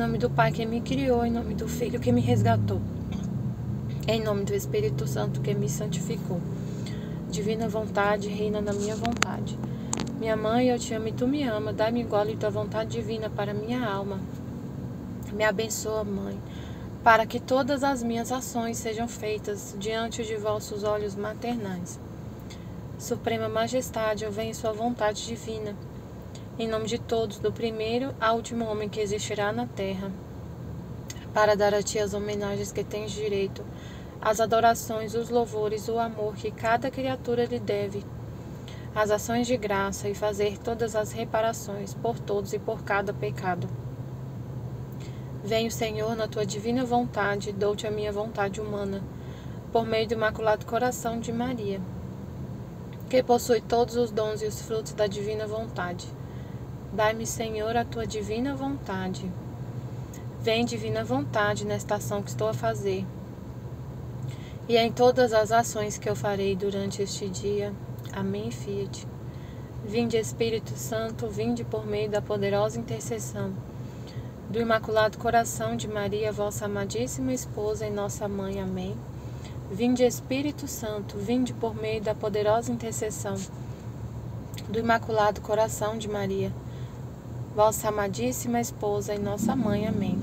do Pai que me criou, em nome do Filho que me resgatou, em nome do Espírito Santo que me santificou. Divina vontade, reina na minha vontade. Minha mãe, eu te amo e tu me ama. Dai-me gole tua vontade divina para minha alma. Me abençoa, mãe, para que todas as minhas ações sejam feitas diante de vossos olhos maternais. Suprema Majestade, eu venho em sua vontade divina em nome de todos, do primeiro ao último homem que existirá na terra, para dar a ti as homenagens que tens direito, as adorações, os louvores, o amor que cada criatura lhe deve, as ações de graça e fazer todas as reparações por todos e por cada pecado. Venho, Senhor, na tua divina vontade, dou-te a minha vontade humana, por meio do imaculado coração de Maria, que possui todos os dons e os frutos da divina vontade Dai-me, Senhor, a tua divina vontade. Vem, divina vontade, nesta ação que estou a fazer. E em todas as ações que eu farei durante este dia. Amém, Fiat. Vinde, Espírito Santo, vinde por meio da poderosa intercessão do Imaculado Coração de Maria, vossa amadíssima esposa e nossa mãe. Amém. Vinde, Espírito Santo, vinde por meio da poderosa intercessão do Imaculado Coração de Maria vossa amadíssima esposa e nossa mãe. Amém.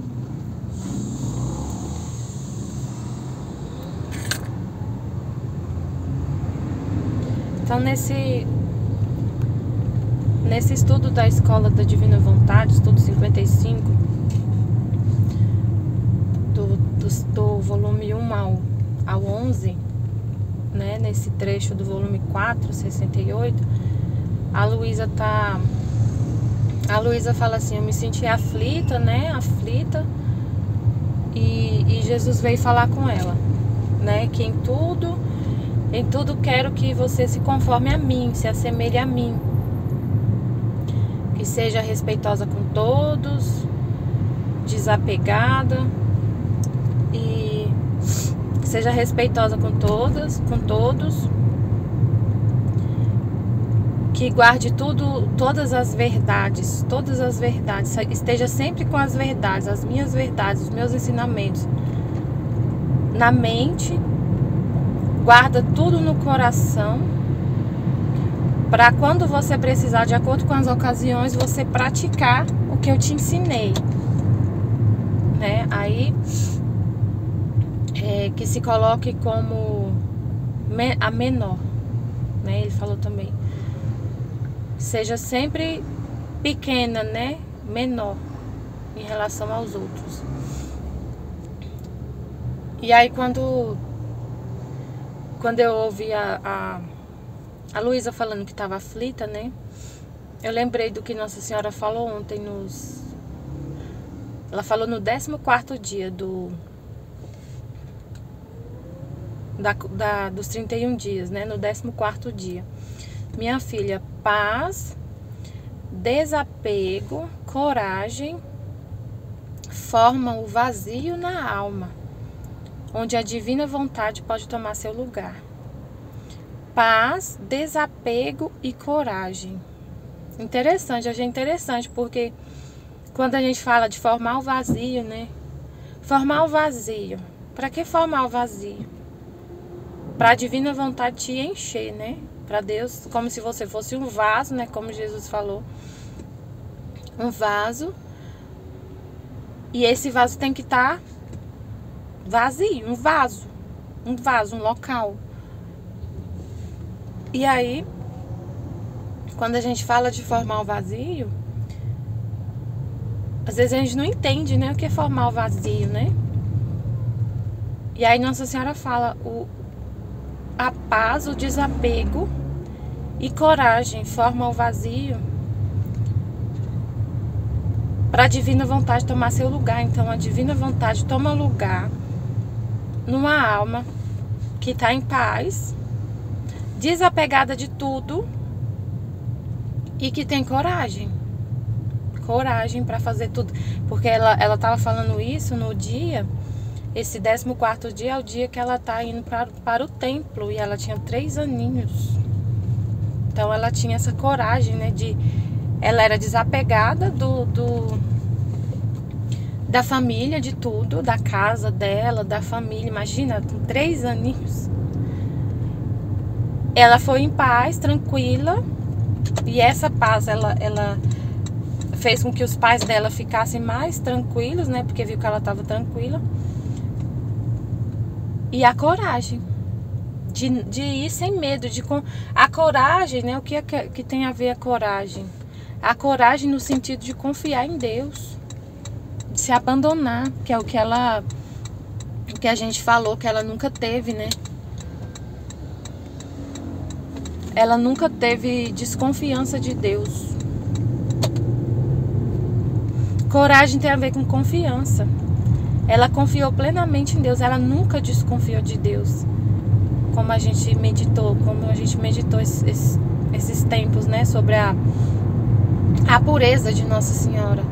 Então, nesse, nesse estudo da Escola da Divina Vontade, estudo 55, do, do, do volume 1 ao, ao 11, né, nesse trecho do volume 4, 68, a Luísa está a Luísa fala assim: Eu me senti aflita, né? Aflita. E, e, Jesus veio falar com ela, né? Que em tudo, em tudo quero que você se conforme a mim, se assemelhe a mim. Que seja respeitosa com todos, desapegada e seja respeitosa com todas, com todos que guarde tudo, todas as verdades, todas as verdades, esteja sempre com as verdades, as minhas verdades, os meus ensinamentos na mente, guarda tudo no coração, para quando você precisar, de acordo com as ocasiões, você praticar o que eu te ensinei, né? Aí é, que se coloque como a menor, né? Ele falou também seja sempre pequena, né? Menor em relação aos outros. E aí quando quando eu ouvi a, a, a Luísa falando que estava aflita, né? Eu lembrei do que Nossa Senhora falou ontem nos. Ela falou no 14 dia do. Da, da, dos 31 dias, né? No 14 dia. Minha filha, paz, desapego, coragem formam o vazio na alma, onde a divina vontade pode tomar seu lugar. Paz, desapego e coragem. Interessante, achei interessante porque quando a gente fala de formar o vazio, né? Formar o vazio. Para que formar o vazio? Para a divina vontade te encher, né? Para Deus, como se você fosse um vaso, né? Como Jesus falou. Um vaso. E esse vaso tem que estar tá vazio, um vaso. Um vaso, um local. E aí, quando a gente fala de formar o vazio, às vezes a gente não entende, né, o que é formar o vazio, né? E aí Nossa Senhora fala, o, a paz, o desapego e coragem formam o vazio para a divina vontade tomar seu lugar. Então, a divina vontade toma lugar numa alma que está em paz, desapegada de tudo e que tem coragem. Coragem para fazer tudo. Porque ela estava falando isso no dia esse 14 dia é o dia que ela tá indo para, para o templo e ela tinha três aninhos. Então ela tinha essa coragem, né? De. Ela era desapegada do, do, da família, de tudo, da casa dela, da família. Imagina, com três aninhos. Ela foi em paz, tranquila, e essa paz, ela, ela fez com que os pais dela ficassem mais tranquilos, né? Porque viu que ela estava tranquila. E a coragem de, de ir sem medo, de a coragem, né? O que, é que, que tem a ver a coragem? A coragem no sentido de confiar em Deus, de se abandonar, que é o que ela, o que a gente falou que ela nunca teve, né? Ela nunca teve desconfiança de Deus. Coragem tem a ver com confiança. Ela confiou plenamente em Deus, ela nunca desconfiou de Deus. Como a gente meditou, como a gente meditou esses, esses tempos, né, sobre a, a pureza de Nossa Senhora.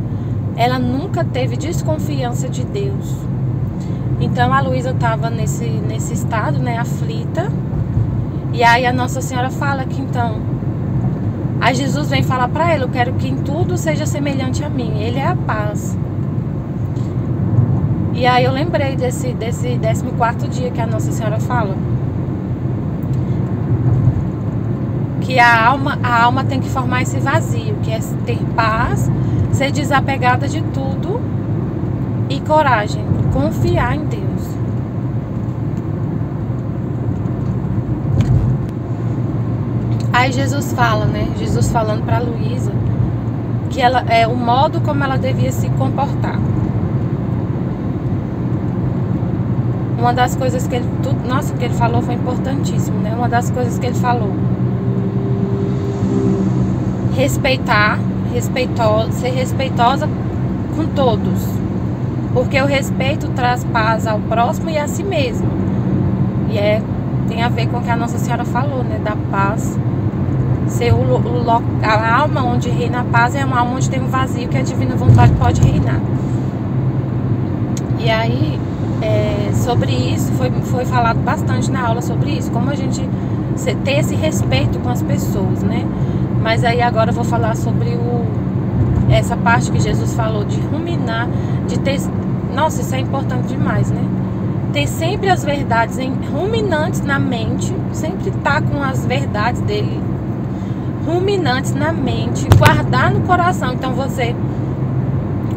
Ela nunca teve desconfiança de Deus. Então a Luísa estava nesse, nesse estado, né, aflita. E aí a Nossa Senhora fala que então Aí Jesus vem falar para ele: Eu quero que em tudo seja semelhante a mim. Ele é a paz. E aí eu lembrei desse, desse 14 dia que a Nossa Senhora fala. Que a alma, a alma tem que formar esse vazio, que é ter paz, ser desapegada de tudo e coragem, confiar em Deus. Aí Jesus fala, né? Jesus falando para Luísa que ela é o modo como ela devia se comportar. Uma das coisas que ele, tudo, nossa, o que ele falou foi importantíssimo, né? Uma das coisas que ele falou, respeitar, respeitosa, ser respeitosa com todos, porque o respeito traz paz ao próximo e a si mesmo. E é tem a ver com o que a Nossa Senhora falou, né? Da paz Ser o, o, a alma onde reina a paz é uma alma onde tem um vazio que a divina vontade pode reinar. E aí, é, sobre isso, foi, foi falado bastante na aula sobre isso, como a gente ter esse respeito com as pessoas, né? Mas aí agora eu vou falar sobre o, essa parte que Jesus falou de ruminar, de ter. Nossa, isso é importante demais, né? Ter sempre as verdades em, ruminantes na mente, sempre tá com as verdades dele ruminantes na mente, guardar no coração. Então você.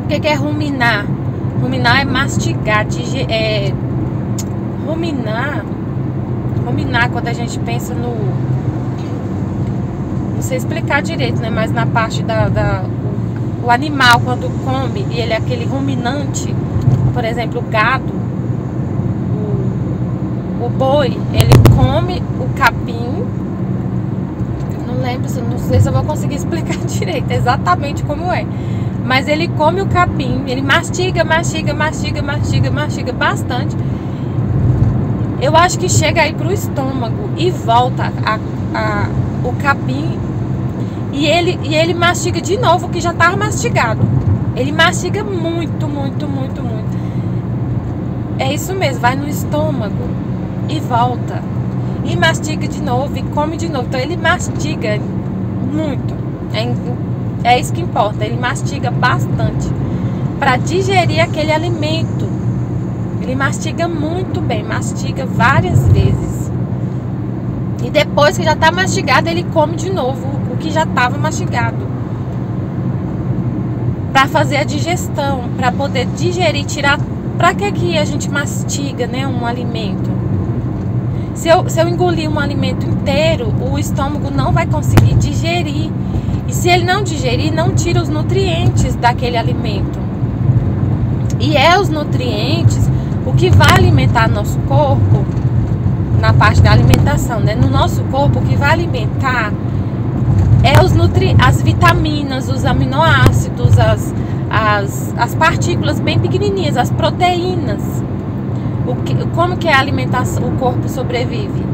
O que, é ruminar? Ruminar é mastigar, é, ruminar. Ruminar quando a gente pensa no. Não sei explicar direito, né? Mas na parte da, da o animal quando come e ele é aquele ruminante, por exemplo, o gado, o, o boi, ele come o capim lembro, não sei se eu vou conseguir explicar direito exatamente como é. Mas ele come o capim, ele mastiga, mastiga, mastiga, mastiga, mastiga bastante. Eu acho que chega aí pro estômago e volta a, a, o capim e ele, e ele mastiga de novo o que já estava mastigado. Ele mastiga muito, muito, muito, muito. É isso mesmo, vai no estômago e volta e mastiga de novo e come de novo. Então ele mastiga muito. É, é isso que importa. Ele mastiga bastante para digerir aquele alimento. Ele mastiga muito bem, mastiga várias vezes. E depois que já está mastigado, ele come de novo o que já estava mastigado. Para fazer a digestão, para poder digerir, tirar. Para que que a gente mastiga, né, um alimento? Se eu, se eu engolir um alimento inteiro, o estômago não vai conseguir digerir. E se ele não digerir, não tira os nutrientes daquele alimento. E é os nutrientes o que vai alimentar nosso corpo na parte da alimentação, né? No nosso corpo, o que vai alimentar é os nutri as vitaminas, os aminoácidos, as, as, as partículas bem pequenininhas, as proteínas o que, como que a alimentação, o corpo sobrevive?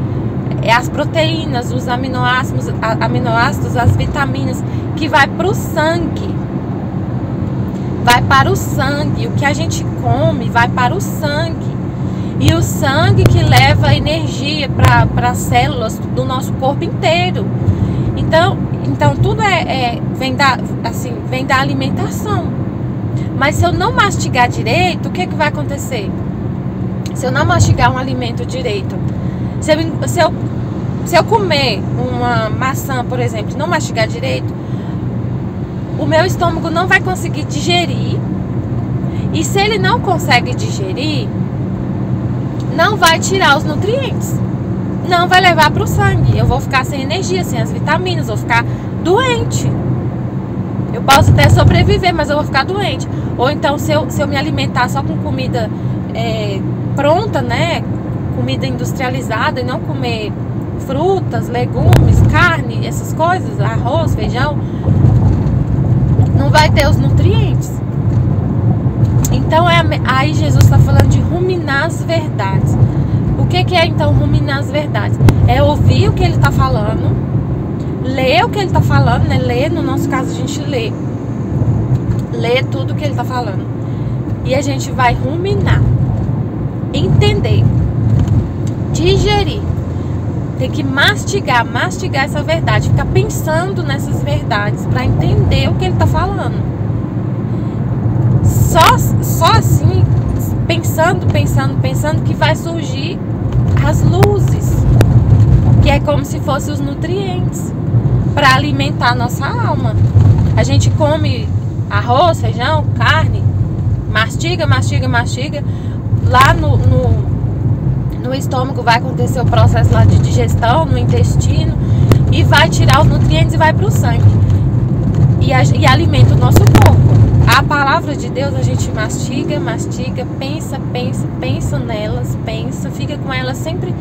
É as proteínas, os aminoácidos, aminoácidos, as vitaminas que vai para o sangue. Vai para o sangue. O que a gente come vai para o sangue. E o sangue que leva energia para as células do nosso corpo inteiro. Então, então tudo é, é, vem, da, assim, vem da alimentação. Mas se eu não mastigar direito, o que, que vai acontecer? Se eu não mastigar um alimento direito, se eu, se eu, se eu comer uma maçã, por exemplo, e não mastigar direito, o meu estômago não vai conseguir digerir. E se ele não consegue digerir, não vai tirar os nutrientes. Não vai levar para o sangue. Eu vou ficar sem energia, sem as vitaminas, vou ficar doente. Eu posso até sobreviver, mas eu vou ficar doente. Ou então, se eu, se eu me alimentar só com comida é, pronta, né? Comida industrializada e não comer frutas, legumes, carne, essas coisas, arroz, feijão, não vai ter os nutrientes. Então, é, aí Jesus está falando de ruminar as verdades. O que, que é então ruminar as verdades? É ouvir o que ele está falando ler o que ele está falando, né? Ler, no nosso caso, a gente lê. Lê tudo o que ele está falando. E a gente vai ruminar, entender, digerir. Tem que mastigar, mastigar essa verdade, ficar pensando nessas verdades para entender o que ele está falando. Só, só assim, pensando, pensando, pensando, que vai surgir as luzes, que é como se fossem os nutrientes para alimentar a nossa alma. A gente come arroz, feijão, carne, mastiga, mastiga, mastiga. Lá no, no, no estômago vai acontecer o processo lá de digestão, no intestino, e vai tirar os nutrientes e vai para o sangue. E, a, e alimenta o nosso corpo. A palavra de Deus a gente mastiga, mastiga, pensa, pensa, pensa nelas, pensa, fica com elas sempre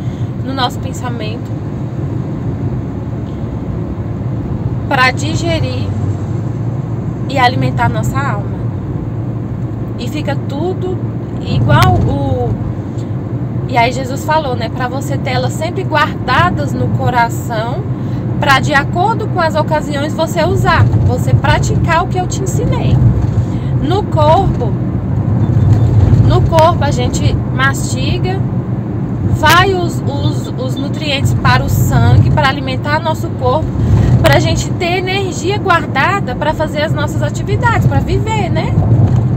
no nosso pensamento para digerir e alimentar nossa alma. E fica tudo igual o E aí Jesus falou, né, para você ter elas sempre guardadas no coração, para de acordo com as ocasiões você usar, você praticar o que eu te ensinei. No corpo, no corpo a gente mastiga, vai os, os, os nutrientes para o sangue, para alimentar nosso corpo para a gente ter energia guardada para fazer as nossas atividades, para viver, né?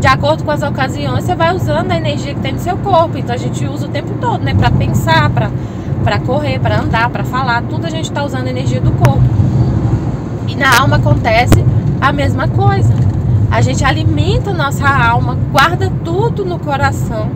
De acordo com as ocasiões, você vai usando a energia que tem no seu corpo. Então a gente usa o tempo todo, né? Para pensar, para correr, para andar, para falar, tudo a gente está usando a energia do corpo. E na alma acontece a mesma coisa. A gente alimenta nossa alma, guarda tudo no coração.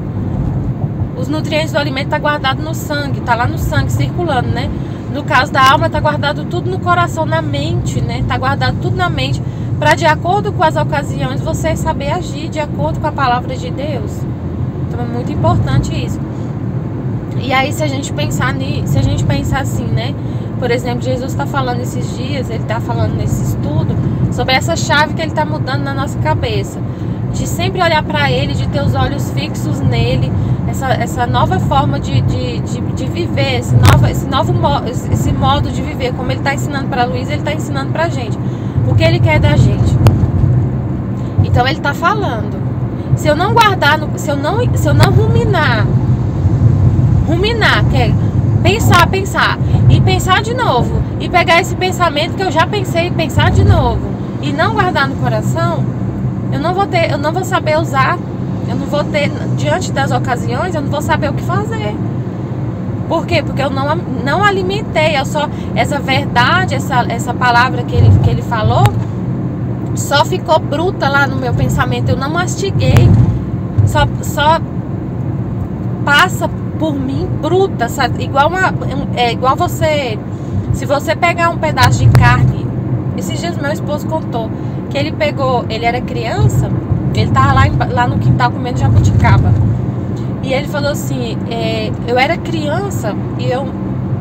Os nutrientes do alimento tá guardados no sangue, tá lá no sangue circulando, né? No caso da alma, está guardado tudo no coração, na mente, né? Está guardado tudo na mente, para de acordo com as ocasiões você saber agir de acordo com a palavra de Deus. Então é muito importante isso. E aí, se a gente pensar se a gente pensar assim, né? Por exemplo, Jesus está falando esses dias, ele está falando nesse estudo sobre essa chave que ele está mudando na nossa cabeça de sempre olhar para ele, de ter os olhos fixos nele, essa, essa nova forma de, de, de, de viver, esse, novo, esse novo esse modo de viver, como ele está ensinando para Luiz, ele está ensinando para a gente. O que ele quer da gente. Então ele está falando. Se eu não guardar, se eu não, se eu não ruminar, ruminar, que é pensar, pensar, e pensar de novo, e pegar esse pensamento que eu já pensei e pensar de novo, e não guardar no coração, eu não vou ter, eu não vou saber usar, eu não vou ter, diante das ocasiões, eu não vou saber o que fazer. Por quê? Porque eu não, não alimentei, eu só, essa verdade, essa, essa palavra que ele, que ele falou, só ficou bruta lá no meu pensamento, eu não mastiguei, só, só passa por mim bruta, sabe? Igual, uma, é, igual você, se você pegar um pedaço de carne, esses dias meu esposo contou, que ele pegou, ele era criança, ele tava lá, lá no quintal comendo jabuticaba. E ele falou assim, é, eu era criança e eu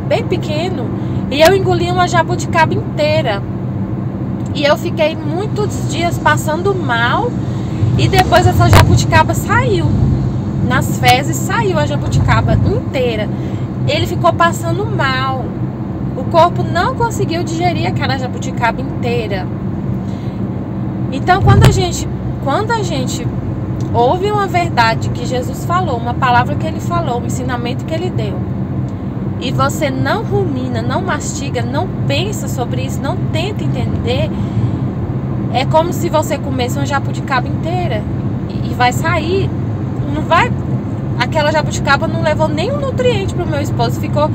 bem pequeno e eu engoli uma jabuticaba inteira. E eu fiquei muitos dias passando mal e depois essa jabuticaba saiu. Nas fezes saiu a jabuticaba inteira. Ele ficou passando mal. O corpo não conseguiu digerir aquela jabuticaba inteira. Então, quando a gente, quando a gente ouve uma verdade que Jesus falou, uma palavra que ele falou, um ensinamento que ele deu, e você não rumina, não mastiga, não pensa sobre isso, não tenta entender, é como se você comesse uma jabuticaba inteira e, e vai sair, não vai. Aquela jabuticaba não levou nenhum nutriente pro meu esposo, ficou,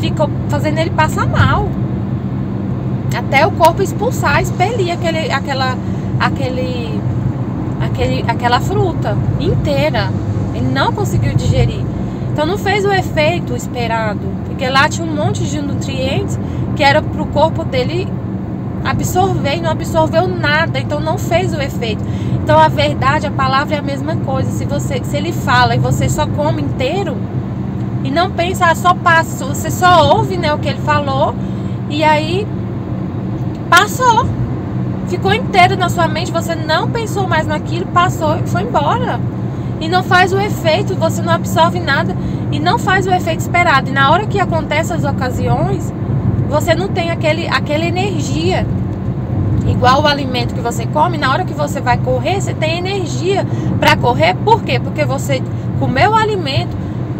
ficou fazendo ele passar mal. Até o corpo expulsar, expelir aquele, aquela, aquele, aquele, aquela fruta inteira. Ele não conseguiu digerir. Então não fez o efeito esperado, porque lá tinha um monte de nutrientes que era para o corpo dele absorver e não absorveu nada, então não fez o efeito. Então a verdade, a palavra é a mesma coisa. Se você, se ele fala e você só come inteiro e não pensa, ah, só passa, você só ouve, né, o que ele falou e aí passou. Ficou inteiro na sua mente, você não pensou mais naquilo, passou e foi embora. E não faz o efeito, você não absorve nada e não faz o efeito esperado. E na hora que acontecem as ocasiões, você não tem aquele, aquela energia. Igual o alimento que você come, na hora que você vai correr, você tem energia para correr. Por quê? Porque você comeu o alimento,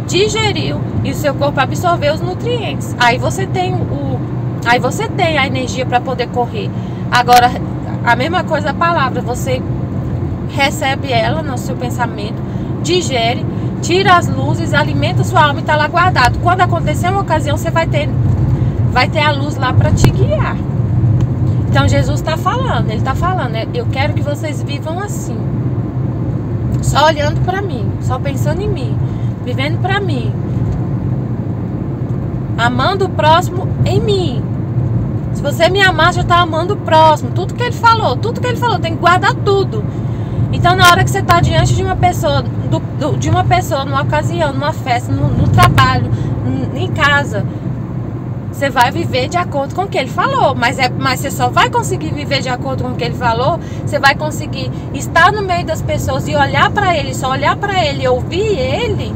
digeriu e o seu corpo absorveu os nutrientes. Aí você tem o aí você tem a energia para poder correr. Agora a mesma coisa a palavra, você recebe ela no seu pensamento, digere, tira as luzes, alimenta sua alma e está lá guardado. Quando acontecer uma ocasião, você vai ter vai ter a luz lá para te guiar. Então Jesus está falando, ele está falando, né? eu quero que vocês vivam assim, só olhando para mim, só pensando em mim, vivendo para mim, amando o próximo em mim. Se você me amar, já está amando o próximo. Tudo que ele falou, tudo que ele falou, tem que guardar tudo. Então, na hora que você está diante de uma pessoa, do, do, de uma pessoa, numa ocasião, numa festa, no, no trabalho, em casa, você vai viver de acordo com o que ele falou, mas, é, mas você só vai conseguir viver de acordo com o que ele falou, você vai conseguir estar no meio das pessoas e olhar para ele, só olhar para ele ouvir ele,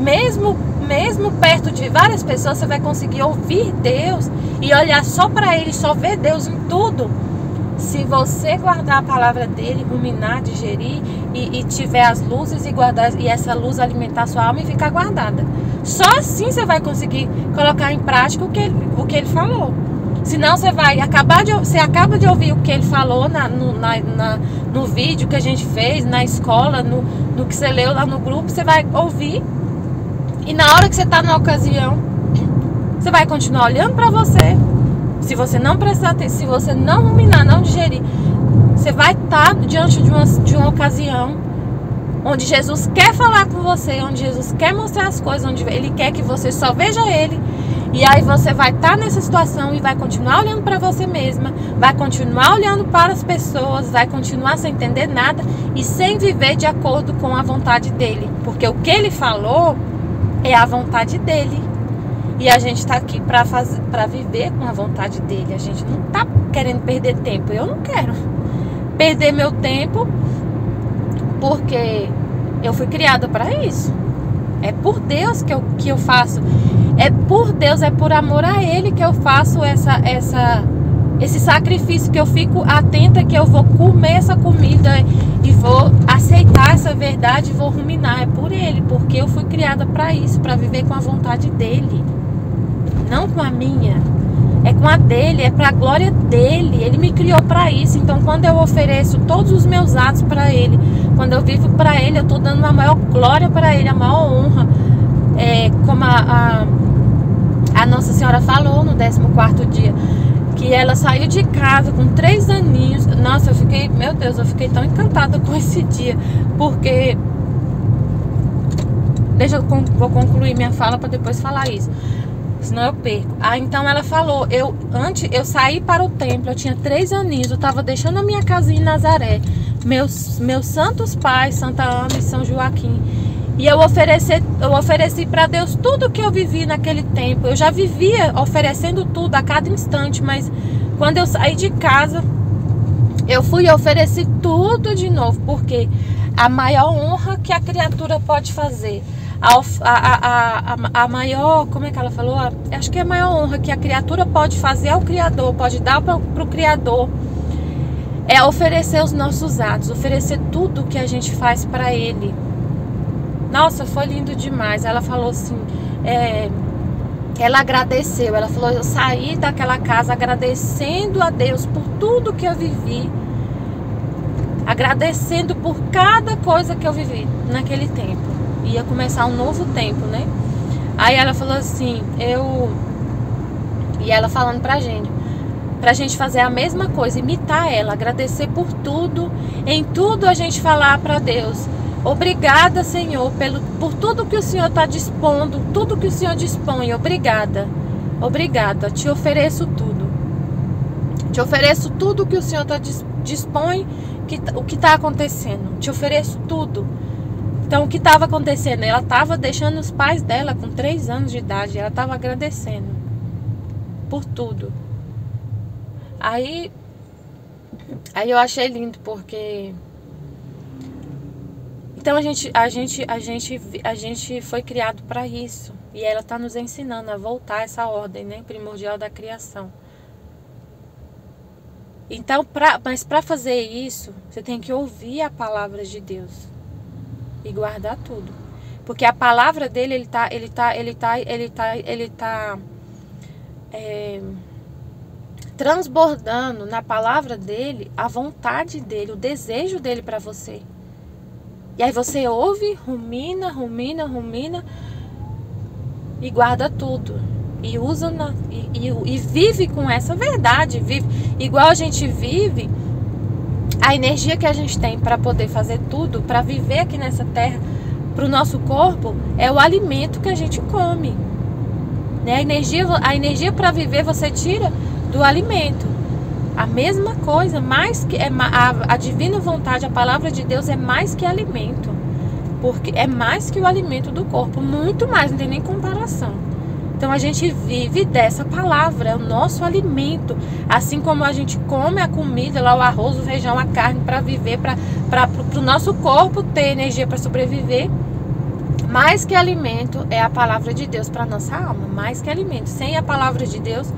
mesmo, mesmo perto de várias pessoas, você vai conseguir ouvir Deus e olhar só para ele, só ver Deus em tudo. Se você guardar a palavra dele, ruminar, digerir e, e tiver as luzes e guardar e essa luz alimentar sua alma e ficar guardada. Só assim você vai conseguir colocar em prática o que ele, o que ele falou. Senão você vai acabar de você acaba de ouvir o que ele falou na, no, na, na, no vídeo que a gente fez, na escola, no, no que você leu lá no grupo, você vai ouvir. E na hora que você está na ocasião, você vai continuar olhando para você. Se você não prestar atenção, se você não ruminar, não digerir, você vai estar tá diante de uma, de uma ocasião onde Jesus quer falar com você, onde Jesus quer mostrar as coisas, onde Ele quer que você só veja Ele. E aí você vai estar tá nessa situação e vai continuar olhando para você mesma, vai continuar olhando para as pessoas, vai continuar sem entender nada e sem viver de acordo com a vontade dele, porque o que ele falou é a vontade dele. E a gente está aqui para viver com a vontade dele. A gente não está querendo perder tempo. Eu não quero perder meu tempo porque eu fui criada para isso. É por Deus que eu, que eu faço. É por Deus, é por amor a Ele que eu faço essa, essa, esse sacrifício, que eu fico atenta que eu vou comer essa comida e vou aceitar essa verdade e vou ruminar. É por Ele, porque eu fui criada para isso, para viver com a vontade dEle, não com a minha é com a dele, é para a glória dele. Ele me criou para isso. Então, quando eu ofereço todos os meus atos para ele, quando eu vivo para ele, eu estou dando a maior glória para ele, a maior honra. É, como a, a, a, Nossa Senhora falou no 14 dia, que ela saiu de casa com três aninhos. Nossa, eu fiquei, meu Deus, eu fiquei tão encantada com esse dia, porque. Deixa eu vou concluir minha fala para depois falar isso senão eu perco. Ah, então ela falou, eu antes eu saí para o templo, eu tinha três aninhos, eu estava deixando a minha casinha em Nazaré, meus meus santos pais, Santa Ana e São Joaquim. E eu ofereci, eu ofereci para Deus tudo que eu vivi naquele tempo. Eu já vivia oferecendo tudo a cada instante, mas quando eu saí de casa, eu fui e ofereci tudo de novo, porque a maior honra que a criatura pode fazer a, a, a, a, maior, como é que ela falou? Acho que é a maior honra que a criatura pode fazer ao Criador, pode dar para o Criador, é oferecer os nossos atos, oferecer tudo que a gente faz para Ele. Nossa, foi lindo demais. Ela falou assim, é, ela agradeceu, ela falou, eu saí daquela casa agradecendo a Deus por tudo que eu vivi, agradecendo por cada coisa que eu vivi naquele tempo. Ia começar um novo tempo, né? Aí ela falou assim, eu. E ela falando pra gente, pra gente fazer a mesma coisa, imitar ela, agradecer por tudo, em tudo a gente falar para Deus. Obrigada, Senhor, pelo, por tudo que o Senhor está dispondo, tudo que o Senhor dispõe. Obrigada. Obrigada. Te ofereço tudo. Te ofereço tudo que o Senhor tá, dispõe, que, o que está acontecendo. Te ofereço tudo. Então, o que estava acontecendo? Ela estava deixando os pais dela com três anos de idade. Ela estava agradecendo por tudo. Aí, aí eu achei lindo porque então a gente, a gente, a gente, a gente foi criado para isso e ela está nos ensinando a voltar a essa ordem, né, primordial da criação. Então, pra, mas para fazer isso, você tem que ouvir a palavra de Deus e guardar tudo, porque a palavra dele ele tá, ele tá, ele tá, ele tá, ele tá é, transbordando na palavra dele a vontade dele, o desejo dele para você. E aí você ouve, rumina, rumina, rumina e guarda tudo. E usa na, e, e, e vive com essa verdade. Vive igual a gente vive. A energia que a gente tem para poder fazer tudo, para viver aqui nessa terra, para o nosso corpo, é o alimento que a gente come. Né? A energia, a energia para viver você tira do alimento. A mesma coisa, mais que é a, a divina vontade, a palavra de Deus é mais que alimento. Porque é mais que o alimento do corpo, muito mais, não tem nem comparação. Então a gente vive dessa palavra, é o nosso alimento. Assim como a gente come a comida, lá o arroz, o feijão, a carne para viver, para o nosso corpo ter energia para sobreviver. Mais que alimento é a palavra de Deus para nossa alma. Mais que alimento. Sem a palavra de Deus,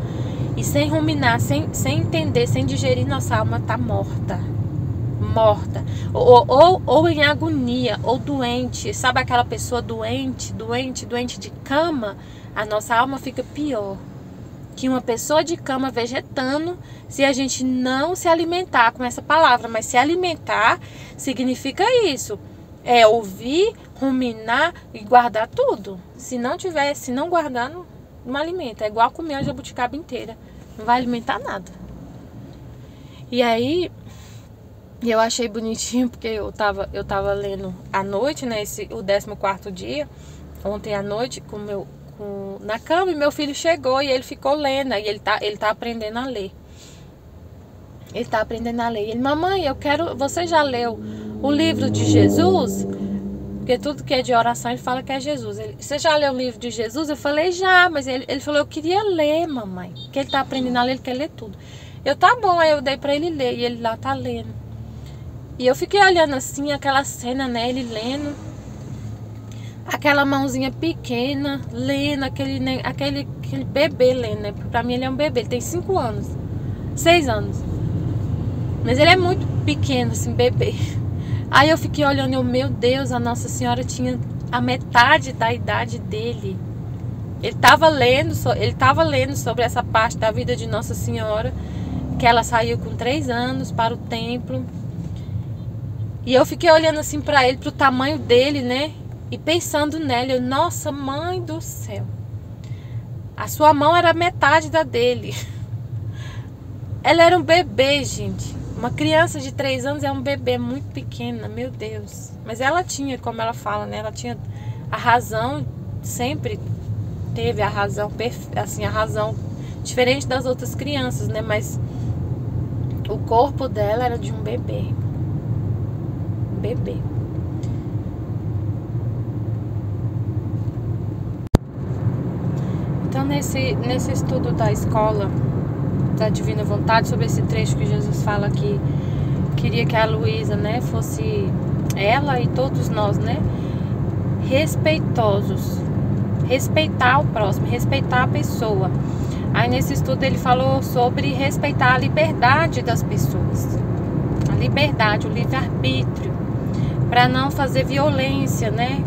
e sem ruminar, sem, sem entender, sem digerir, nossa alma está morta. Morta. Ou, ou, ou em agonia, ou doente. Sabe aquela pessoa doente, doente, doente de cama? A nossa alma fica pior que uma pessoa de cama vegetando se a gente não se alimentar com essa palavra. Mas se alimentar significa isso. É ouvir, ruminar e guardar tudo. Se não tiver, se não guardar, não, não alimenta. É igual comer a jabuticaba inteira. Não vai alimentar nada. E aí, eu achei bonitinho porque eu tava, eu tava lendo à noite, né? Esse, o 14 dia, ontem à noite, com meu, com, na cama, e meu filho chegou e ele ficou lendo. E ele tá, ele tá aprendendo a ler. Ele tá aprendendo a ler. Ele, mamãe, eu quero. Você já leu o livro de Jesus? Porque tudo que é de oração ele fala que é Jesus. Ele, você já leu o livro de Jesus? Eu falei, já, mas ele, ele falou, eu queria ler, mamãe. Que ele tá aprendendo a ler, ele quer ler tudo. Eu, tá bom, aí eu dei pra ele ler, e ele lá tá lendo. E eu fiquei olhando assim, aquela cena, né, ele lendo. Aquela mãozinha pequena, lendo, aquele, aquele, aquele bebê lendo, né? Pra mim ele é um bebê, ele tem cinco anos, seis anos. Mas ele é muito pequeno, assim, bebê. Aí eu fiquei olhando, eu, meu Deus, a Nossa Senhora tinha a metade da idade dele. Ele estava lendo, ele estava lendo sobre essa parte da vida de Nossa Senhora, que ela saiu com três anos para o templo. E eu fiquei olhando assim para ele, para o tamanho dele, né? E pensando nele, eu, nossa mãe do céu. A sua mão era metade da dele. Ela era um bebê, gente. Uma criança de 3 anos é um bebê muito pequena, meu Deus. Mas ela tinha, como ela fala, né? Ela tinha a razão, sempre teve a razão, assim, a razão diferente das outras crianças, né? Mas o corpo dela era de um bebê. Bebê. Nesse, nesse estudo da escola, da divina vontade, sobre esse trecho que Jesus fala que queria que a Luísa, né, fosse ela e todos nós, né, respeitosos, respeitar o próximo, respeitar a pessoa. Aí nesse estudo ele falou sobre respeitar a liberdade das pessoas, a liberdade, o livre-arbítrio, para não fazer violência, né?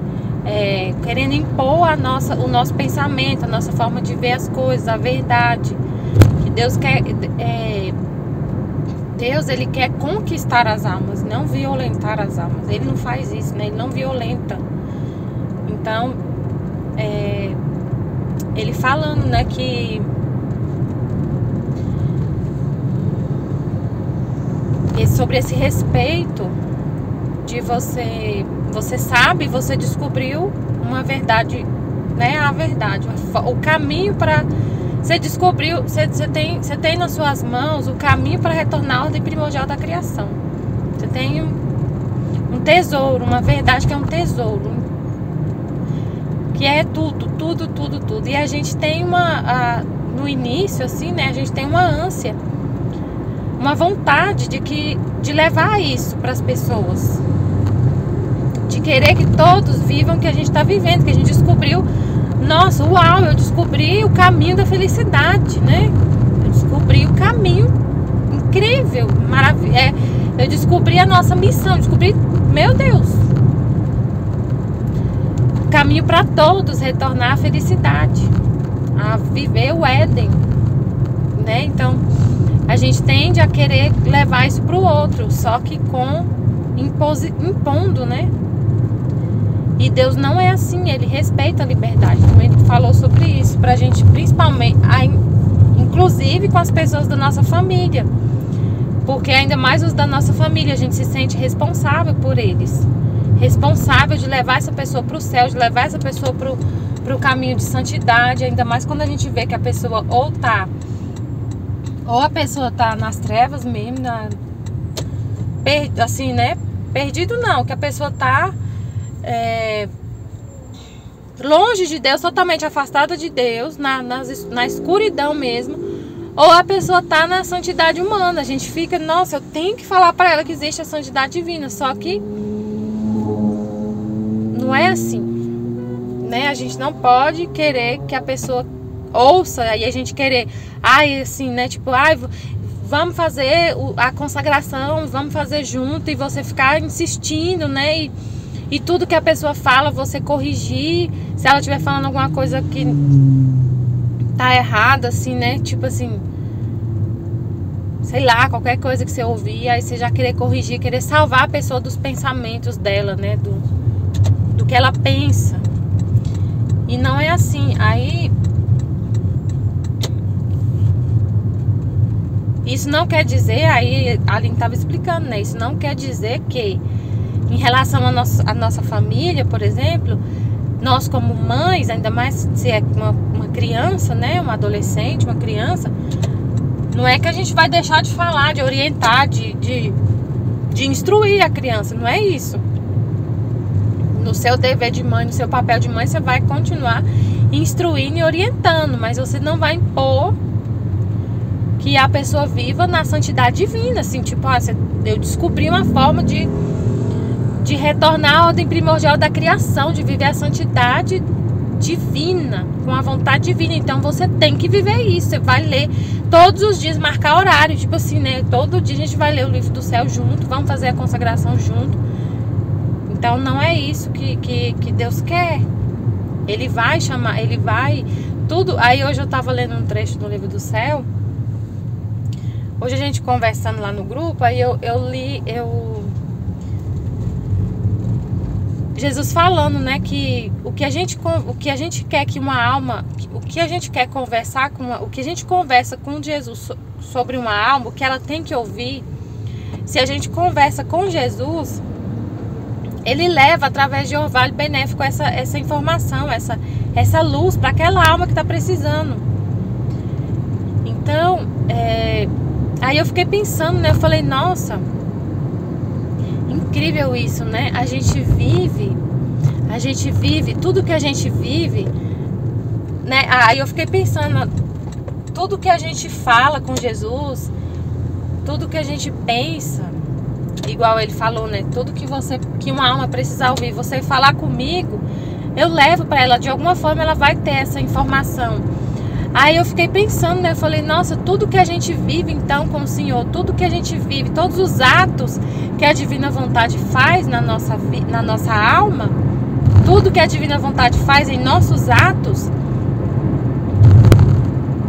É, querendo impor a nossa, o nosso pensamento, a nossa forma de ver as coisas, a verdade. Deus quer, é, Deus, ele quer conquistar as almas, não violentar as almas. Ele não faz isso, né? Ele não violenta. Então, é, ele falando, né, que sobre esse respeito de você, você sabe, você descobriu uma verdade, né, a verdade, o caminho para você descobriu, você, você, tem, você tem nas suas mãos o caminho para retornar à ordem primordial da criação. Você tem um, um tesouro, uma verdade que é um tesouro, que é tudo, tudo, tudo, tudo. E a gente tem uma, a, no início, assim, né? A gente tem uma ânsia, uma vontade de que, de levar isso para as pessoas, querer que todos vivam o que a gente está vivendo, que a gente descobriu nossa, uau, eu descobri o caminho da felicidade, né? Eu descobri o caminho incrível, maravilhoso. É, eu descobri a nossa missão, descobri, meu Deus, caminho para todos retornar à felicidade, a viver o Éden, né? Então, a gente tende a querer levar isso para o outro, só que com impondo, né? E Deus não é assim, ele respeita a liberdade. Então ele falou sobre isso pra gente, principalmente, inclusive com as pessoas da nossa família. Porque ainda mais os da nossa família, a gente se sente responsável por eles. Responsável de levar essa pessoa para o céu, de levar essa pessoa para o caminho de santidade. Ainda mais quando a gente vê que a pessoa ou tá. Ou a pessoa tá nas trevas mesmo, na, assim, né? Perdido não, que a pessoa tá é, longe de Deus, totalmente afastada de Deus, na, na, na escuridão mesmo, ou a pessoa tá na santidade humana. A gente fica, nossa, eu tenho que falar para ela que existe a santidade divina, só que não é assim, né? A gente não pode querer que a pessoa ouça e a gente querer, ai, assim, né? Tipo, ai, vamos fazer a consagração, vamos fazer junto e você ficar insistindo, né? E, e tudo que a pessoa fala, você corrigir. Se ela estiver falando alguma coisa que tá errada, assim, né? Tipo assim. Sei lá, qualquer coisa que você ouvir, aí você já querer corrigir, querer salvar a pessoa dos pensamentos dela, né? Do, do que ela pensa. E não é assim. Aí. Isso não quer dizer, aí a Aline estava explicando, né? Isso não quer dizer que em relação à nossa, à nossa família, por exemplo, nós como mães, ainda mais se é uma, uma criança, né? Uma adolescente, uma criança, não é que a gente vai deixar de falar, de orientar, de, de, de instruir a criança, não é isso. No seu dever de mãe, no seu papel de mãe, você vai continuar instruindo e orientando, mas você não vai impor que a pessoa viva na santidade divina, assim, tipo, ah, eu descobri uma forma de de retornar à ordem primordial da criação, de viver a santidade divina, com a vontade divina. Então você tem que viver isso. Você vai ler todos os dias, marcar horário, tipo assim, né? Todo dia a gente vai ler o livro do céu junto, vamos fazer a consagração junto. Então não é isso que, que, que Deus quer. Ele vai chamar, ele vai. Tudo. Aí hoje eu tava lendo um trecho do livro do céu. Hoje a gente conversando lá no grupo, aí eu, eu li, eu Jesus falando, né, que o que a gente o que a gente quer que uma alma, o que a gente quer conversar com uma, o que a gente conversa com Jesus sobre uma alma, o que ela tem que ouvir, se a gente conversa com Jesus, ele leva através de orvalho benéfico essa, essa informação, essa, essa luz para aquela alma que está precisando. Então, é, aí eu fiquei pensando, né? Eu falei, nossa, incrível isso, né? A gente vive, a gente vive, tudo que a gente vive, né? Aí eu fiquei pensando, tudo que a gente fala com Jesus, tudo que a gente pensa, igual ele falou, né? Tudo que você, que uma alma precisa ouvir, você falar comigo, eu levo para ela, de alguma forma ela vai ter essa informação. Aí eu fiquei pensando, né? Eu falei, nossa, tudo que a gente vive então com o Senhor, tudo que a gente vive, todos os atos que a divina vontade faz na nossa, na nossa alma, tudo que a divina vontade faz em nossos atos,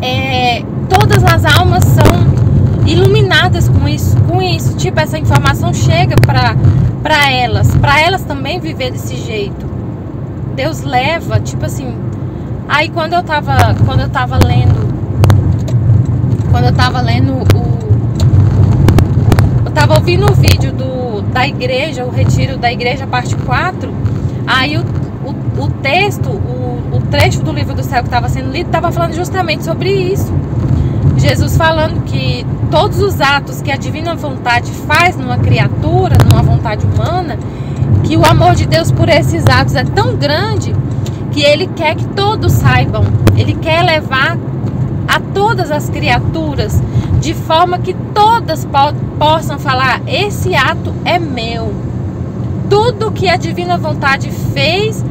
é, todas as almas são iluminadas com isso, com isso. Tipo, essa informação chega para elas, para elas também viver desse jeito. Deus leva, tipo assim. Aí quando eu tava, quando eu tava lendo quando eu tava lendo o eu tava ouvindo o vídeo do da igreja, o retiro da igreja parte 4, aí o, o, o texto, o, o trecho do livro do céu que estava sendo lido, estava falando justamente sobre isso. Jesus falando que todos os atos que a divina vontade faz numa criatura, numa vontade humana, que o amor de Deus por esses atos é tão grande que ele quer que todos saibam, ele quer levar a todas as criaturas de forma que todas po possam falar: esse ato é meu. Tudo que a divina vontade fez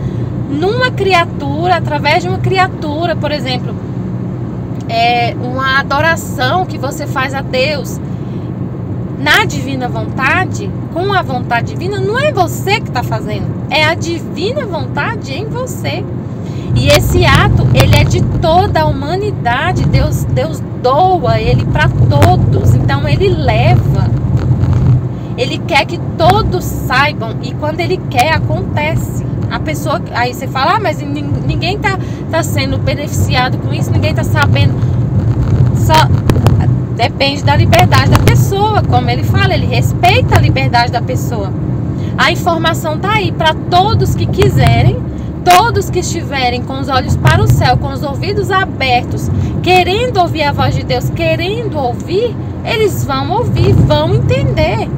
numa criatura, através de uma criatura, por exemplo, é uma adoração que você faz a Deus na divina vontade, com a vontade divina, não é você que está fazendo, é a divina vontade em você. E esse ato, ele é de toda a humanidade. Deus, Deus doa ele para todos. Então ele leva. Ele quer que todos saibam e quando ele quer acontece. A pessoa, aí você fala, ah, mas ninguém tá, tá sendo beneficiado com isso, ninguém tá sabendo. Só depende da liberdade da pessoa, como ele fala, ele respeita a liberdade da pessoa. A informação tá aí para todos que quiserem, todos que estiverem com os olhos para o céu, com os ouvidos abertos, querendo ouvir a voz de Deus, querendo ouvir, eles vão ouvir, vão entender.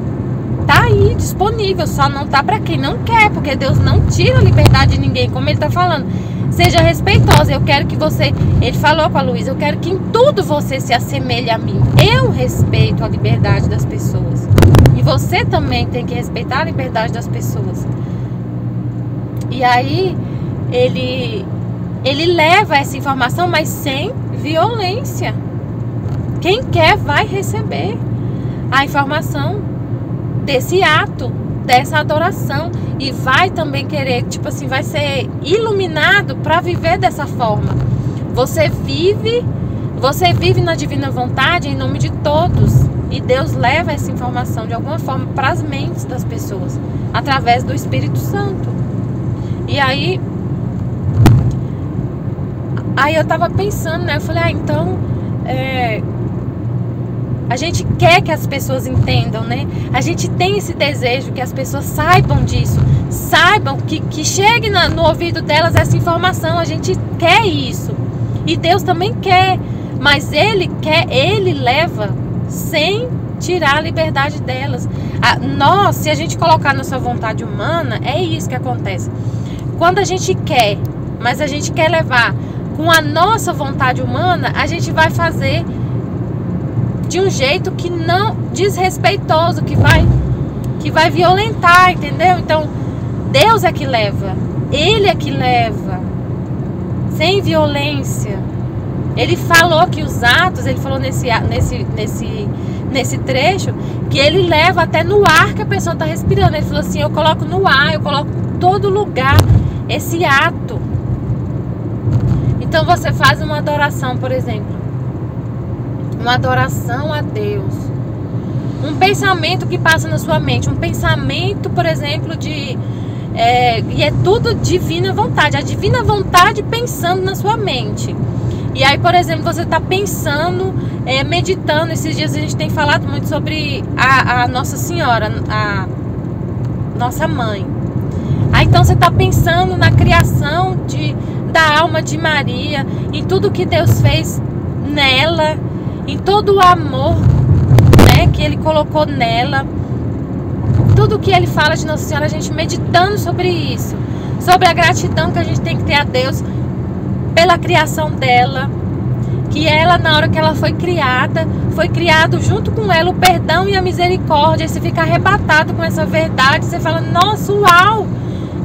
Tá aí disponível, só não tá para quem não quer, porque Deus não tira a liberdade de ninguém, como ele tá falando. Seja respeitosa. Eu quero que você, ele falou com a Luísa, eu quero que em tudo você se assemelhe a mim. Eu respeito a liberdade das pessoas. E você também tem que respeitar a liberdade das pessoas. E aí ele ele leva essa informação, mas sem violência. Quem quer vai receber a informação desse ato, dessa adoração e vai também querer, tipo assim, vai ser iluminado para viver dessa forma. Você vive, você vive na divina vontade em nome de todos e Deus leva essa informação de alguma forma para as mentes das pessoas através do Espírito Santo. E aí aí eu tava pensando, né? Eu falei, ah, então é, a gente quer que as pessoas entendam, né? A gente tem esse desejo que as pessoas saibam disso, saibam que, que chegue na, no ouvido delas essa informação. A gente quer isso. E Deus também quer. Mas Ele quer, Ele leva sem tirar a liberdade delas. A, nós, se a gente colocar nossa vontade humana, é isso que acontece. Quando a gente quer, mas a gente quer levar com a nossa vontade humana, a gente vai fazer de um jeito que não desrespeitoso, que vai que vai violentar, entendeu? Então, Deus é que leva. Ele é que leva. Sem violência. Ele falou que os atos, ele falou nesse nesse nesse nesse trecho que ele leva até no ar que a pessoa está respirando. Ele falou assim: "Eu coloco no ar, eu coloco todo lugar esse ato". Então você faz uma adoração, por exemplo uma adoração a Deus. Um pensamento que passa na sua mente, um pensamento, por exemplo, de. É, e é tudo divina vontade, a divina vontade pensando na sua mente. E aí, por exemplo, você está pensando, é, meditando. Esses dias a gente tem falado muito sobre a, a Nossa Senhora, a nossa mãe. Aí então você está pensando na criação de, da alma de Maria, em tudo que Deus fez nela em todo o amor né, que Ele colocou nela. Tudo que Ele fala de Nossa Senhora, a gente meditando sobre isso, sobre a gratidão que a gente tem que ter a Deus pela criação dela, que ela, na hora que ela foi criada, foi criado junto com ela o perdão e a misericórdia. E você fica arrebatado com essa verdade, você fala, nossa, uau!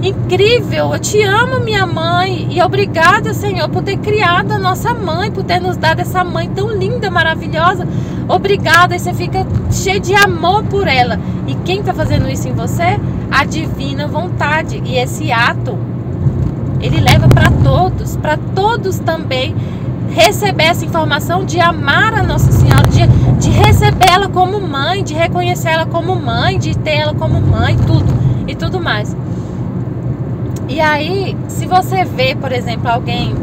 Incrível. Eu te amo, minha mãe. E obrigada, Senhor, por ter criado a nossa mãe, por ter nos dado essa mãe tão linda, maravilhosa. Obrigada. E você fica cheio de amor por ela. E quem está fazendo isso em você? A divina vontade. E esse ato, ele leva para todos, para todos também receber essa informação de amar a Nossa Senhora, de, de receber ela como mãe, de reconhecer ela como mãe, de ter ela como mãe, tudo e tudo mais. E aí, se você vê, por exemplo, alguém.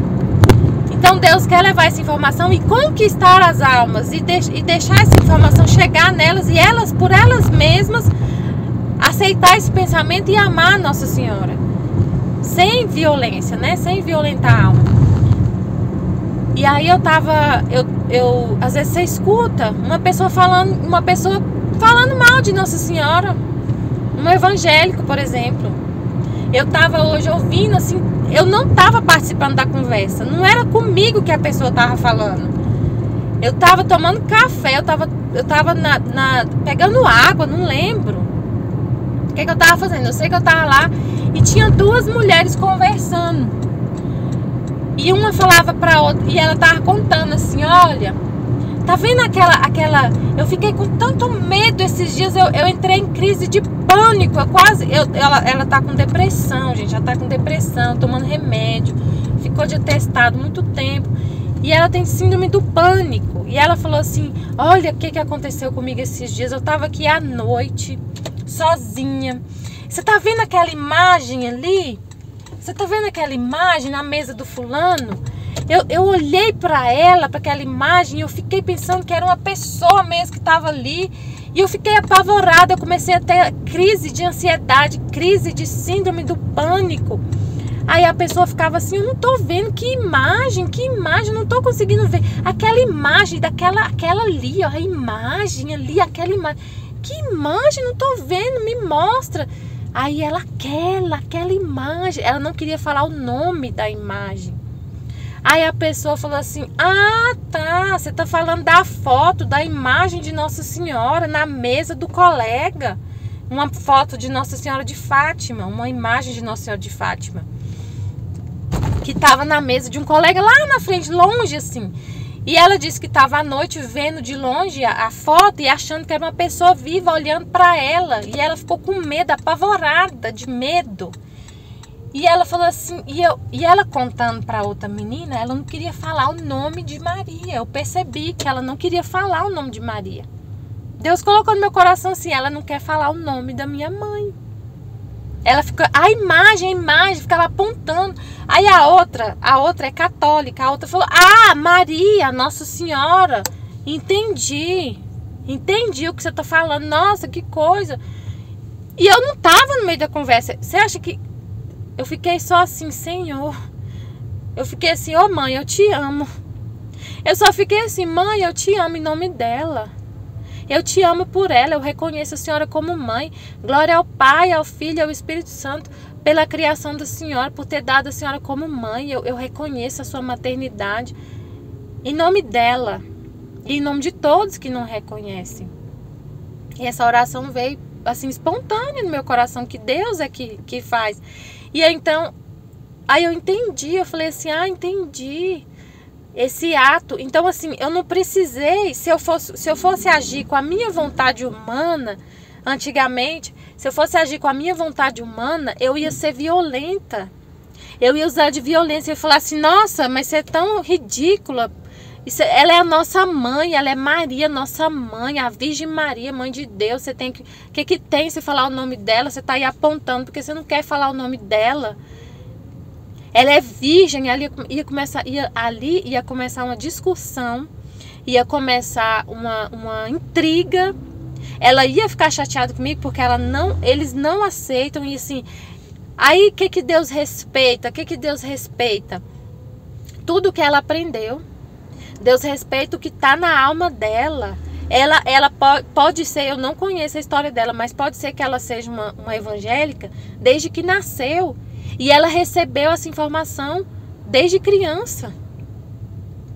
Então Deus quer levar essa informação e conquistar as almas e, de, e deixar essa informação chegar nelas e elas, por elas mesmas, aceitar esse pensamento e amar Nossa Senhora. Sem violência, né? Sem violentar a alma. E aí eu tava. Eu, eu, às vezes você escuta uma pessoa falando, uma pessoa falando mal de Nossa Senhora. Um evangélico, por exemplo. Eu tava hoje ouvindo assim, eu não tava participando da conversa. Não era comigo que a pessoa tava falando. Eu tava tomando café, eu tava, eu tava na, na pegando água, não lembro. O que, que eu tava fazendo? Eu sei que eu tava lá e tinha duas mulheres conversando. E uma falava pra outra, e ela tava contando assim: olha, tá vendo aquela. aquela eu fiquei com tanto medo esses dias, eu, eu entrei em crise de pânico. Eu quase. Eu, ela, ela tá com depressão, gente. Ela tá com depressão, tomando remédio. Ficou de atestado muito tempo. E ela tem síndrome do pânico. E ela falou assim: Olha o que, que aconteceu comigo esses dias. Eu tava aqui à noite, sozinha. Você tá vendo aquela imagem ali? Você tá vendo aquela imagem na mesa do fulano? Eu, eu olhei para ela, para aquela imagem, e eu fiquei pensando que era uma pessoa mesmo que estava ali. E eu fiquei apavorada, eu comecei a ter crise de ansiedade, crise de síndrome do pânico. Aí a pessoa ficava assim, eu não tô vendo que imagem, que imagem, não tô conseguindo ver. Aquela imagem daquela aquela ali, ó, a imagem ali, aquela imagem. Que imagem, não tô vendo, me mostra. Aí ela, aquela, aquela imagem. Ela não queria falar o nome da imagem. Aí a pessoa falou assim: Ah, tá. Você tá falando da foto, da imagem de Nossa Senhora na mesa do colega. Uma foto de Nossa Senhora de Fátima, uma imagem de Nossa Senhora de Fátima. Que estava na mesa de um colega lá na frente, longe assim. E ela disse que estava à noite vendo de longe a, a, foto e achando que era uma pessoa viva olhando para ela. E ela ficou com medo, apavorada de medo. E ela falou assim, e, eu, e ela contando para outra menina, ela não queria falar o nome de Maria. Eu percebi que ela não queria falar o nome de Maria. Deus colocou no meu coração assim, ela não quer falar o nome da minha mãe. Ela fica, a imagem, a imagem, ficava apontando. Aí a outra, a outra é católica, a outra falou: "Ah, Maria, Nossa Senhora". Entendi. Entendi o que você tá falando. Nossa, que coisa. E eu não tava no meio da conversa. Você acha que eu fiquei só assim, Senhor? Eu fiquei assim, ô oh, mãe, eu te amo. Eu só fiquei assim, mãe, eu te amo em nome dela. Eu te amo por ela, eu reconheço a senhora como mãe. Glória ao Pai, ao Filho e ao Espírito Santo pela criação da senhora, por ter dado a senhora como mãe. Eu, eu reconheço a sua maternidade. Em nome dela e em nome de todos que não reconhecem. E essa oração veio assim espontânea no meu coração, que Deus é que, que faz. E aí, então, aí eu entendi, eu falei assim: ah, entendi esse ato. Então, assim, eu não precisei, se eu fosse, se eu fosse agir com a minha vontade humana, antigamente, se eu fosse agir com a minha vontade humana, eu ia ser violenta. Eu ia usar de violência e falar assim: nossa, mas você é tão ridícula. Isso, ela é a nossa mãe, ela é Maria, nossa mãe, a Virgem Maria, mãe de Deus. Você tem que. O que, que tem se falar o nome dela? Você está aí apontando porque você não quer falar o nome dela. Ela é virgem, ela ia, ia começar, ia, ali ia começar uma discussão, ia começar uma, uma intriga. Ela ia ficar chateada comigo porque ela não, eles não aceitam e assim. Aí o que, que Deus respeita? O que, que Deus respeita? Tudo que ela aprendeu. Deus respeita o que está na alma dela. Ela, ela pode, pode ser, eu não conheço a história dela, mas pode ser que ela seja uma, uma evangélica desde que nasceu. E ela recebeu essa informação desde criança.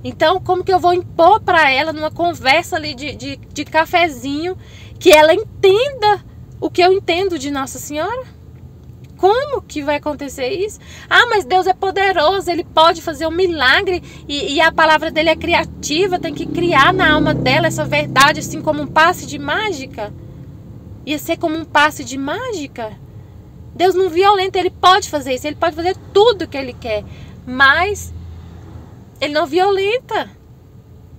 Então, como que eu vou impor para ela, numa conversa ali de, de, de cafezinho, que ela entenda o que eu entendo de Nossa Senhora? Como que vai acontecer isso? Ah, mas Deus é poderoso, Ele pode fazer um milagre e, e, a palavra dele é criativa, tem que criar na alma dela essa verdade, assim como um passe de mágica. Ia ser como um passe de mágica? Deus não violenta, ele pode fazer isso, ele pode fazer tudo que ele quer, mas ele não violenta.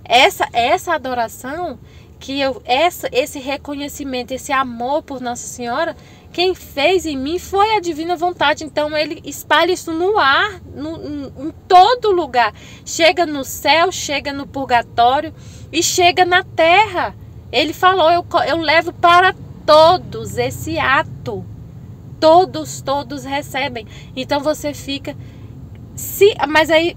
Essa essa adoração que eu essa esse reconhecimento, esse amor por Nossa Senhora, quem fez em mim foi a divina vontade. Então ele espalha isso no ar, no, em todo lugar. Chega no céu, chega no purgatório e chega na terra. Ele falou: eu, eu levo para todos esse ato. Todos, todos recebem. Então você fica. Se, mas aí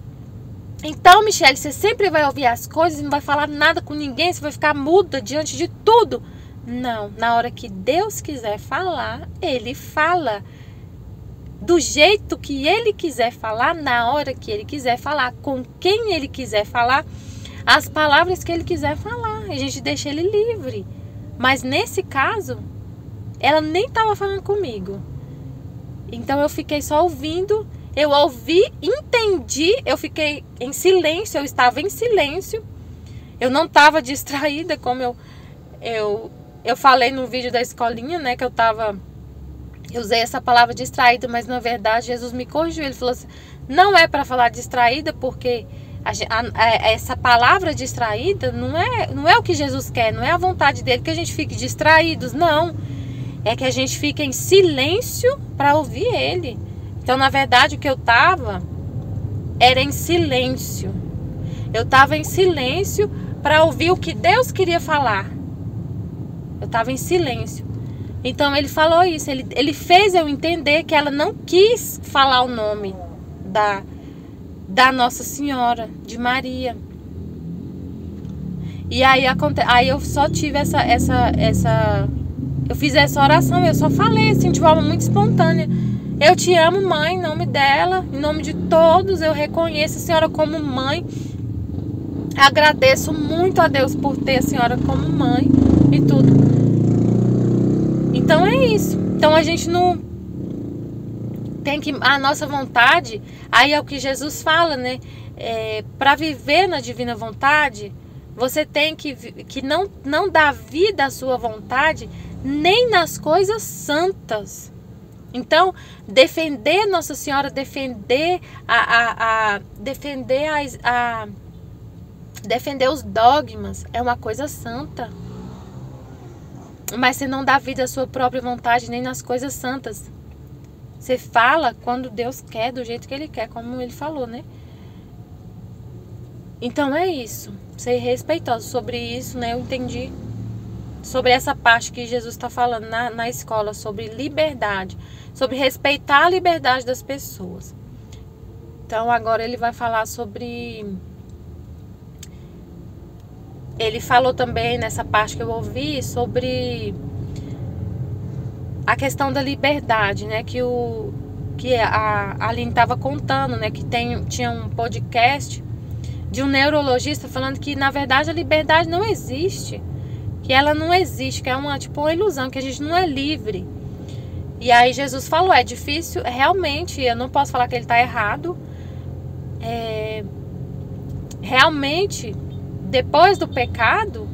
então, Michelle, você sempre vai ouvir as coisas não vai falar nada com ninguém, você vai ficar muda diante de tudo. Não, na hora que Deus quiser falar, ele fala. Do jeito que ele quiser falar, na hora que ele quiser falar, com quem ele quiser falar, as palavras que ele quiser falar. A gente deixa ele livre. Mas nesse caso, ela nem estava falando comigo. Então eu fiquei só ouvindo eu ouvi, entendi, eu fiquei em silêncio, eu estava em silêncio. Eu não estava distraída, como eu, eu, eu falei no vídeo da escolinha, né? Que eu estava. Eu usei essa palavra distraída, mas na verdade Jesus me corrigiu. Ele falou assim: não é para falar distraída, porque a, a, essa palavra distraída não é, não é o que Jesus quer, não é a vontade dele que a gente fique distraídos, não. É que a gente fique em silêncio para ouvir ele. Então, na verdade, o que eu tava era em silêncio. Eu tava em silêncio para ouvir o que Deus queria falar. Eu tava em silêncio. Então ele falou isso, ele, ele fez eu entender que ela não quis falar o nome da, da Nossa Senhora, de Maria. E aí, aí eu só tive essa, essa, essa. Eu fiz essa oração, eu só falei assim de forma muito espontânea. Eu te amo, mãe, em nome dela, em nome de todos. Eu reconheço a senhora como mãe. Agradeço muito a Deus por ter a senhora como mãe e tudo. Então é isso. Então a gente não tem que a nossa vontade, aí é o que Jesus fala, né? É, para viver na divina vontade, você tem que, que não, não dar vida à sua vontade nem nas coisas santas. Então, defender Nossa Senhora, defender a, a, a defender as, a defender os dogmas é uma coisa santa. Mas você não dá vida à sua própria vontade nem nas coisas santas. Você fala quando Deus quer, do jeito que Ele quer, como Ele falou, né? Então é isso. Ser respeitoso sobre isso, né? Eu entendi sobre essa parte que Jesus está falando na, na escola, sobre liberdade sobre respeitar a liberdade das pessoas. Então agora ele vai falar sobre. Ele falou também nessa parte que eu ouvi sobre a questão da liberdade, né? Que o que a, Aline estava contando, né? Que tem, tinha um podcast de um neurologista falando que na verdade a liberdade não existe, que ela não existe, que é uma tipo uma ilusão, que a gente não é livre. E aí Jesus falou, é difícil, realmente, eu não posso falar que ele está errado. É, realmente, depois do pecado,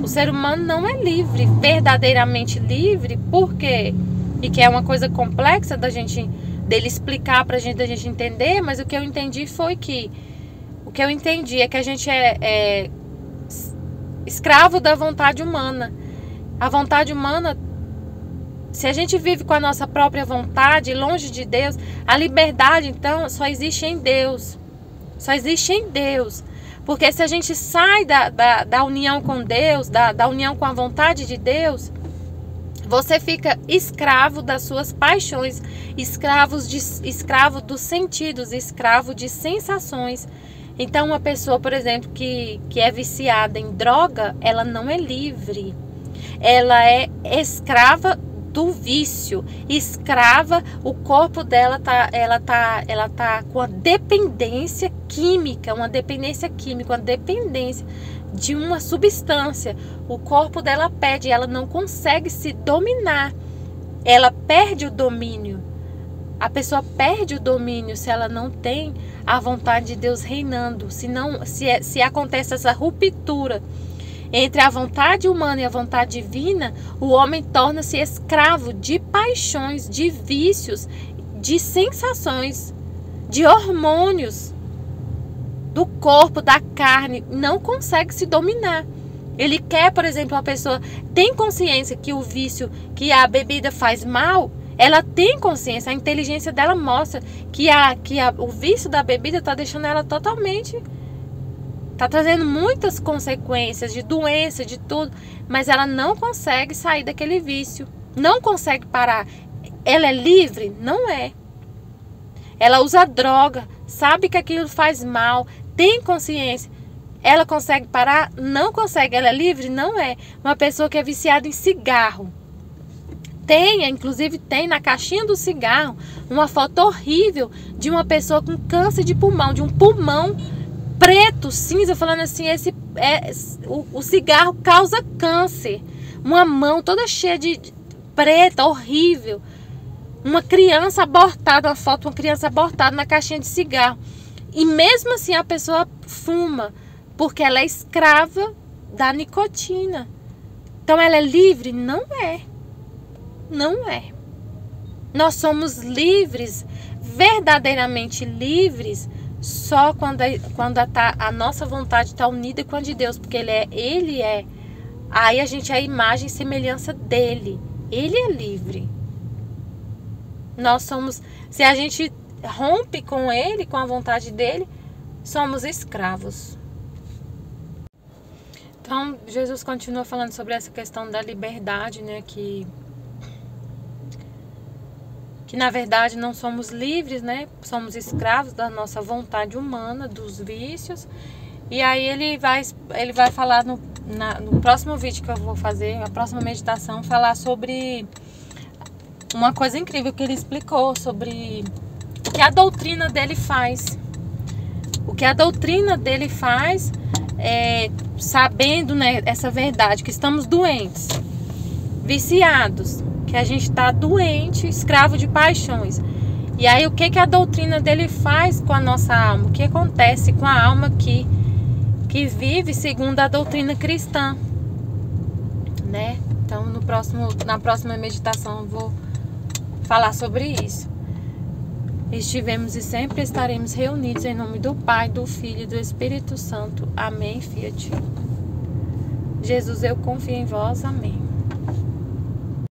o ser humano não é livre, verdadeiramente livre, por quê? E que é uma coisa complexa da gente dele explicar pra gente, da gente entender, mas o que eu entendi foi que o que eu entendi é que a gente é, é escravo da vontade humana. A vontade humana se a gente vive com a nossa própria vontade, longe de Deus, a liberdade então só existe em Deus. Só existe em Deus. Porque se a gente sai da, da, da união com Deus, da, da união com a vontade de Deus, você fica escravo das suas paixões, escravos de, escravo dos sentidos, escravo de sensações. Então, uma pessoa, por exemplo, que, que é viciada em droga, ela não é livre. Ela é escrava do vício, escrava, o corpo dela tá, ela tá, ela tá com a dependência química, uma dependência química, uma dependência de uma substância. O corpo dela pede, ela não consegue se dominar. Ela perde o domínio. A pessoa perde o domínio se ela não tem a vontade de Deus reinando, se não se, é, se acontece essa ruptura entre a vontade humana e a vontade divina, o homem torna-se escravo de paixões, de vícios, de sensações, de hormônios do corpo, da carne, não consegue se dominar. Ele quer, por exemplo, uma pessoa tem consciência que o vício, que a bebida faz mal, ela tem consciência, a inteligência dela mostra que, a, que a, o vício da bebida está deixando ela totalmente. Está trazendo muitas consequências de doença, de tudo, mas ela não consegue sair daquele vício, não consegue parar. Ela é livre? Não é. Ela usa droga, sabe que aquilo faz mal, tem consciência, ela consegue parar? Não consegue. Ela é livre? Não é. Uma pessoa que é viciada em cigarro. Tem, inclusive tem na caixinha do cigarro uma foto horrível de uma pessoa com câncer de pulmão, de um pulmão preto, cinza, falando assim, esse é, o, o cigarro causa câncer. Uma mão toda cheia de, de preta, horrível. Uma criança abortada, uma foto de uma criança abortada na caixinha de cigarro. E mesmo assim a pessoa fuma porque ela é escrava da nicotina. Então ela é livre? Não é. Não é. Nós somos livres, verdadeiramente livres, só quando, a, quando a, tá, a nossa vontade está unida com a de Deus, porque ele é, ele é. Aí a gente é a imagem e semelhança dele. Ele é livre. Nós somos, se a gente rompe com ele, com a vontade dele, somos escravos. Então, Jesus continua falando sobre essa questão da liberdade, né? Que, que na verdade não somos livres, né? Somos escravos da nossa vontade humana, dos vícios. E aí ele vai, ele vai falar no, na, no próximo vídeo que eu vou fazer, a próxima meditação, falar sobre uma coisa incrível que ele explicou sobre o que a doutrina dele faz. O que a doutrina dele faz é, sabendo né, essa verdade, que estamos doentes, viciados, que a gente está doente, escravo de paixões. E aí o que, que a doutrina dele faz com a nossa alma? O que acontece com a alma que, que vive segundo a doutrina cristã? Né? Então no próximo, na próxima meditação eu vou falar sobre isso. Estivemos e sempre estaremos reunidos em nome do Pai, do Filho e do Espírito Santo. Amém, Fiat. Jesus, eu confio em vós. Amém.